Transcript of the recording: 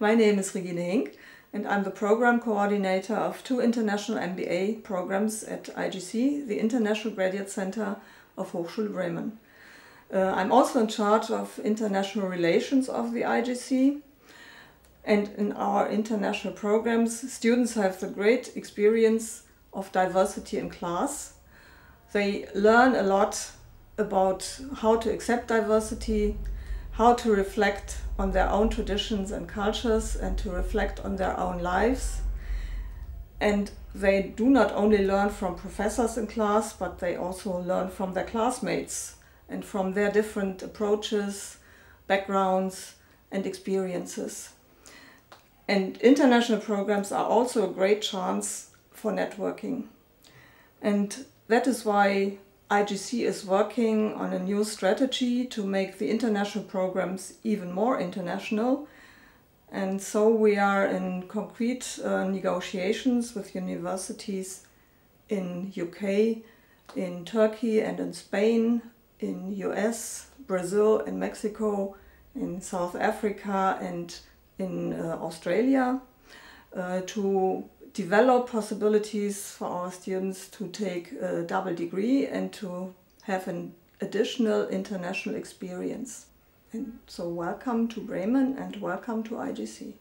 My name is Regine Hink and I'm the program coordinator of two international MBA programs at IGC, the International Graduate Center of Hochschule Bremen. Uh, I'm also in charge of international relations of the IGC and in our international programs students have the great experience of diversity in class. They learn a lot about how to accept diversity, how to reflect on their own traditions and cultures and to reflect on their own lives. And they do not only learn from professors in class, but they also learn from their classmates and from their different approaches, backgrounds, and experiences. And international programs are also a great chance for networking. And that is why IGC is working on a new strategy to make the international programs even more international. And so we are in concrete uh, negotiations with universities in UK, in Turkey and in Spain, in US, Brazil and Mexico, in South Africa and in uh, Australia uh, to develop possibilities for our students to take a double degree and to have an additional international experience. And so welcome to Bremen and welcome to IGC.